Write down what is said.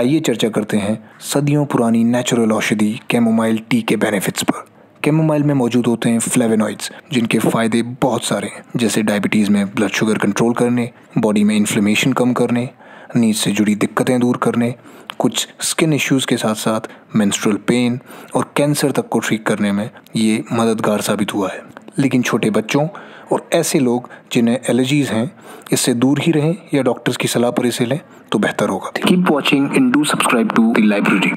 आइए चर्चा करते हैं सदियों पुरानी नेचुरल औषधि कैमोमाइल टी के बेनिफिट्स पर। कैमोमाइल में मौजूद होते हैं फ्लेवेनॉइड्स जिनके फ़ायदे बहुत सारे हैं, जैसे डायबिटीज़ में ब्लड शुगर कंट्रोल करने बॉडी में इन्फ्लेमेशन कम करने, नींद से जुड़ी दिक्कतें दूर करने, कुछ स्किन इश्यूज़ के साथ साथ मेंस्ट्रुअल पेन और कैंसर तक को ठीक करने में ये मददगार साबित हुआ है। लेकिन छोटे बच्चों और ऐसे लोग जिन्हें एलर्जीज़ हैं, इससे दूर ही रहें या डॉक्टर्स की सलाह पर इसे लें तो बेहतर होगा keep watching and do subscribe to the library.